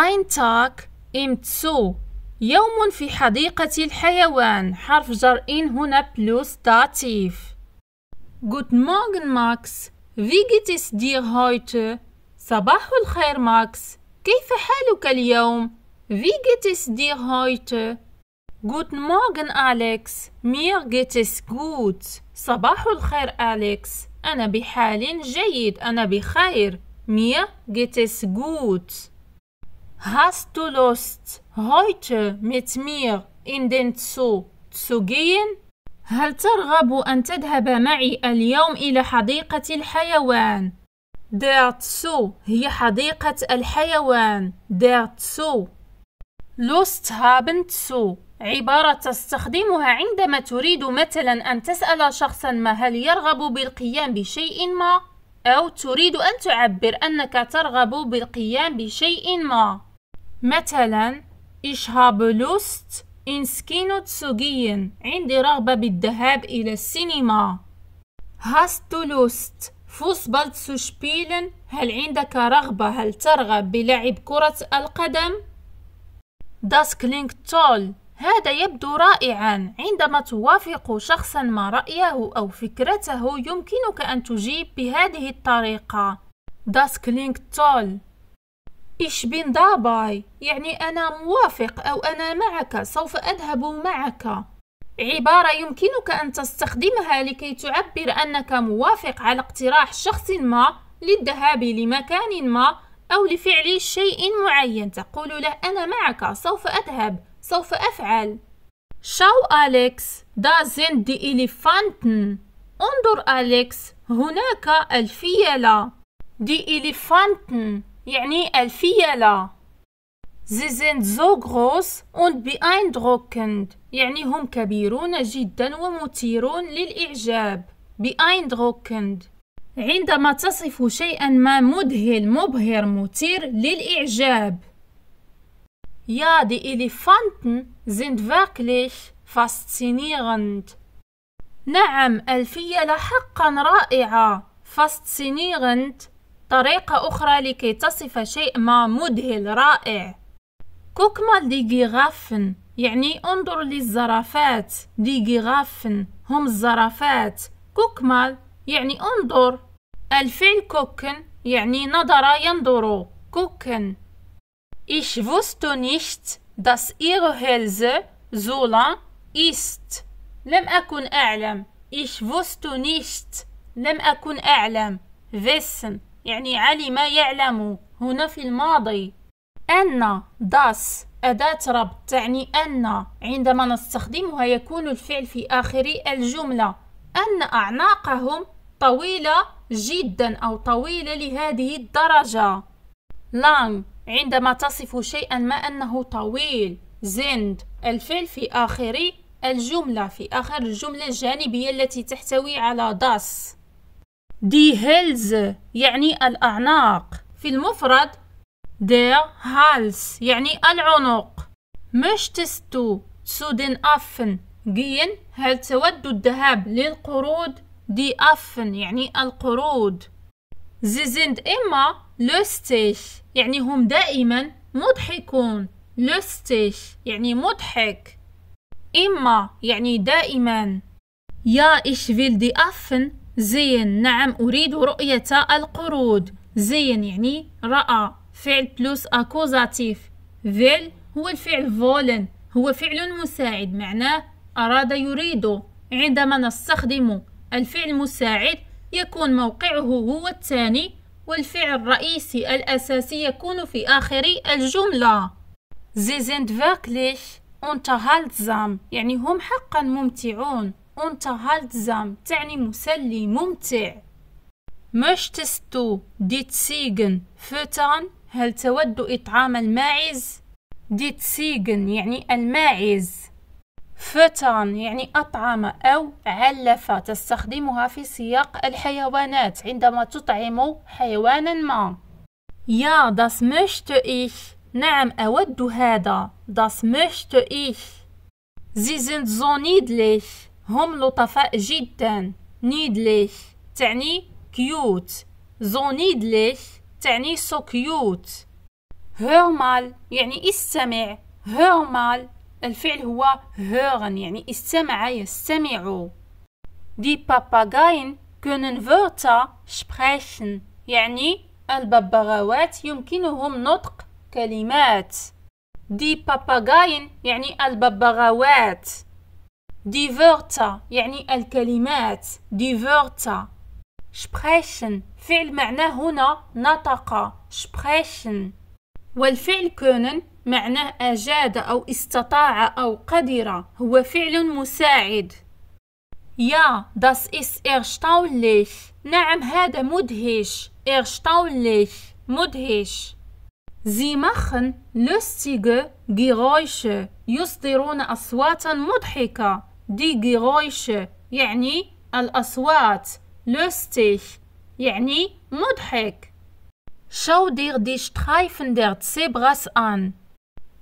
Ein Tag im Zoo يوم في حديقة الحيوان حرف جر in هنا plus Dativ Guten Morgen Max Wie geht es dir heute? صباح الخير ماكس كيف حالك اليوم؟ Wie geht es dir heute? Guten Morgen Alex Mir geht es gut صباح الخير أليكس أنا بحال جيد أنا بخير Mir geht es gut Hast du Lust, heute mit mir in den Zoo zu gehen? هل ترغب أن تذهب معي اليوم إلى حديقة الحيوان؟ Der Zoo هي حديقة الحيوان. Der Zoo. Lust haben zu عبارة تستخدمها عندما تريد مثلا أن تسأل شخصا ما هل يرغب بالقيام بشيء ما أو تريد أن تعبر أنك ترغب بالقيام بشيء ما مثلا Ich habe Lust ins Kino zu gehen. عندي رغبة بالذهاب إلى السينما. Hast du Lust Fußball zu spielen؟ هل عندك رغبة هل ترغب بلعب كرة القدم؟ Das klingt toll. هذا يبدو رائعا عندما توافق شخصا ما رأيه أو فكرته يمكنك أن تجيب بهذه الطريقة Das klingt toll Ich bin dabei يعني أنا موافق أو أنا معك سوف أذهب معك. عبارة يمكنك أن تستخدمها لكي تعبر أنك موافق على اقتراح شخص ما للذهاب لمكان ما أو لفعل شيء معين. تقول له أنا معك سوف أذهب سوف أفعل. شاو أليكس دا sind die Elefanten انظر أليكس هناك الفيلة die Elefanten يعني الفيلة Sie sind so groß und beeindruckend يعني هم كبيرون جدا ومثيرون للإعجاب beeindruckend عندما تصف شيئا ما مذهل مبهر مثير للإعجاب Ja, die Elefanten sind wirklich faszinierend. نعم الفيلة حقا رائعة faszinierend طريقة أخرى لكي تصف شيء ما مذهل رائع. Guck mal die Giraffen يعني انظر للزرافات. die Giraffen هم الزرافات. Guck mal يعني انظر. الفعل gucken يعني نظر ينظر. gucken. Ich wusste nicht dass ihre Hälse so lang sind لم أكن أعلم. Ich wusste nicht لم أكن أعلم. Wissen. يعني علم يعلم هنا في الماضي. أن dass أداة ربط تعني أن. عندما نستخدمها يكون الفعل في آخر الجملة. أن أعناقهم طويلة جدا أو طويلة لهذه الدرجة. lang عندما تصف شيئا ما أنه طويل. sind الفعل في آخر الجملة في آخر الجملة الجانبية التي تحتوي على dass die Hälse يعني الأعناق. في المفرد der Hals يعني العنق. Möchtest du zu den Affen هل تود الذهاب للقرود؟ die Affen يعني القرود. Sie sind immer يعني هم دائما مضحكون. Lustig يعني مضحك. Immer يعني دائما. Ich will die Affen sehen. نعم أريد رؤية القرود. sehen يعني رأى. فعل plus Akkusativ will هو الفعل wollen هو فعل مساعد معناه أراد يريد عندما نستخدم الفعل المساعد يكون موقعه هو الثاني والفعل الرئيسي الأساسي يكون في آخر الجملة. Sie sind wirklich unterhaltsam. يعني هم حقا ممتعون. Unterhaltsam تعني مسلي ممتع Möchtest du die Ziegen füttern؟ هل تود إطعام الماعز؟ Die Ziegen يعني الماعز فترا يعني أطعم أو علف تستخدمها في سياق الحيوانات عندما تطعم حيوانا ما يا das möchte ich. نعم أود هذا das möchte ich. Sie sind so niedlich. هم لطفاء جدا. niedlich تعني كيوت. so niedlich تعني so hör mal يعني استمع. mal الفعل هو hören يعني استمع يستمع. Die Papageien können Wörter sprechen يعني الببغاوات يمكنهم نطق كلمات. Die Papageien يعني الببغاوات die Wörter يعني الكلمات. die Wörter sprechen فعل معناه هنا نطق. sprechen والفعل كونن معناه أجاد أو استطاع أو قدر. هو فعل مساعد. يا داس إس إرشتاوليش نعم هذا مدهش. إرشتاوليش مدهش. زي زيمخن لستيغ جيغويش يصدرون أصواتا مضحكة. Die Geräusche يعني الأصوات. Lustig يعني مضحك. Schau dir die Streifen der Zebras an.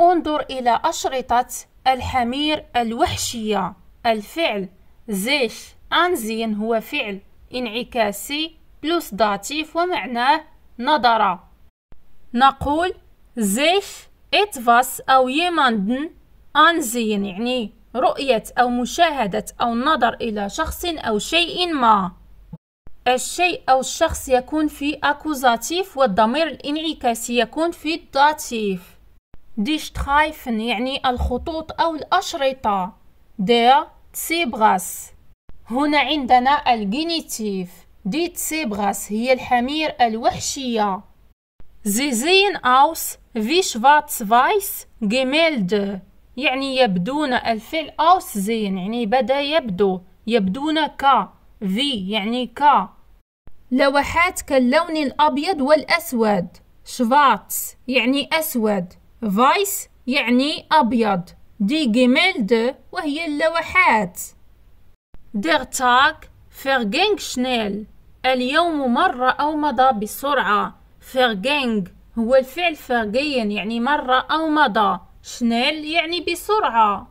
انظر إلى أشرطة الحمير الوحشية. الفعل زيش أنزين هو فعل انعكاسي بلوس داتيف ومعناه نظر نقول زيش اتفاس أو يماندن أنزين يعني رؤية أو مشاهدة أو النظر إلى شخص أو شيء ما. الشيء أو الشخص يكون في Akkusativ والضمير الانعكاسي يكون في ال Dativ die Streifen يعني الخطوط أو الأشرطة. der Zebras. هنا عندنا ال Genitiv. die Zebras هي الحمير الوحشية. Sie sehen aus wie schwarz-weiße Gemälde. يعني يبدون الفعل aussehen يعني بدا يبدو يبدون ك في يعني ك. لوحات كاللون الأبيض والأسود schwarz يعني أسود weiß يعني أبيض die Gemälde وهي اللوحات. Der Tag verging schnell اليوم مر أو مضى بسرعة. verging هو الفعل vergehen يعني مر أو مضى. Schnell يعني بسرعة.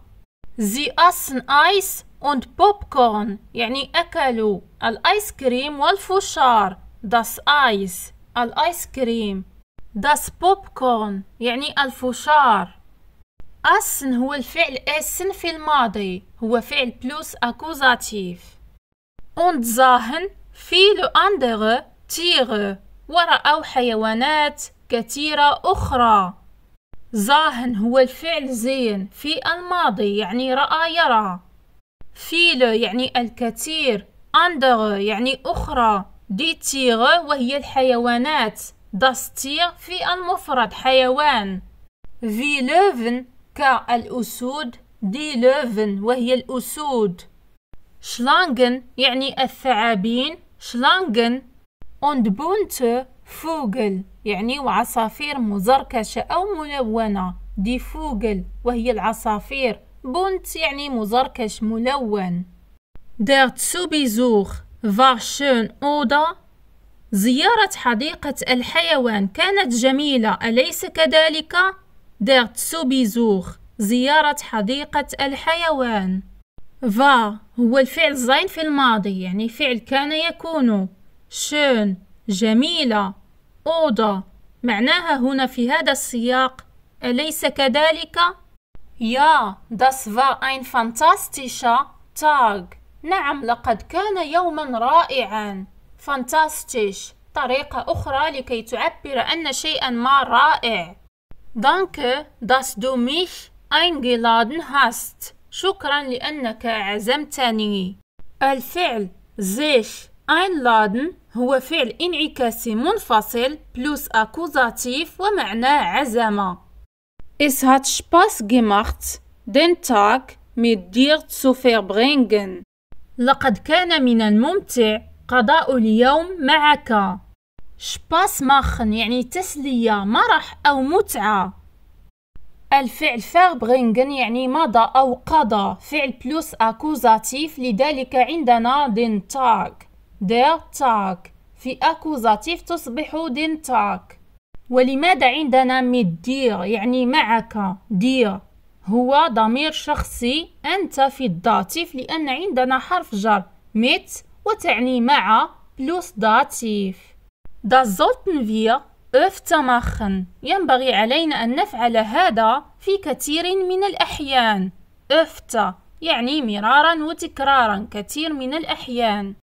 Sie aßen Eis und Popcorn يعني أكلوا. الآيس كريم والفشار. Das Eis الآيس كريم das Popcorn يعني الفشار. aßen هو الفعل essen في الماضي. هو فعل plus Akkusativ und sahen viele andere Tiere. ورأوا حيوانات كثيرة أخرى. sahen هو الفعل sehen في الماضي يعني رأى يرى. viele يعني الكثير. andere يعني أخرى. die Tiere وهي الحيوانات. das Tier في المفرد حيوان. wie Löwen كالأسود. die Löwen وهي الأسود. Schlangen يعني الثعابين. Schlangen und bunte فوغل يعني وعصافير مزركشة أو ملونة. دي فوغل وهي العصافير. بونت يعني مزركش ملون. Der war schön oder زيارة حديقة الحيوان كانت جميلة أليس كذلك؟ Der Zubesuch زيارة حديقة الحيوان. va هو الفعل زين في الماضي يعني فعل كان يكون. schön جميلة. أوضة معناها هنا في هذا السياق أليس كذلك؟ Ja, das war ein fantastischer Tag. نعم لقد كان يوما رائعا. Fantastisch طريقة أخرى لكي تعبر أن شيئا ما رائع. Danke, dass du mich eingeladen hast. شكرا لأنك عزمتني. الفعل sich einladen هو فعل انعكاسي منفصل plus Akkusativ ومعناه عزم. Es hat Spaß gemacht, den Tag mit dir zu verbringen. لقد كان من الممتع قضاء اليوم معك. Spaß machen يعني تسلية مرح أو متعة الفعل verbringen يعني مضى أو قضى فعل plus Akkusativ لذلك عندنا den Tag der Tag في Akkusativ تصبح den Tag ولماذا عندنا mit dir يعني معك dir هو ضمير شخصي. أنت في ال Dativ لأن عندنا حرف جر. mit وتعني مع plus Dativ Das sollten wir öfter ينبغي علينا أن نفعل هذا في كثير من الأحيان. öfter يعني مرارا وتكرارا. كثير من الأحيان.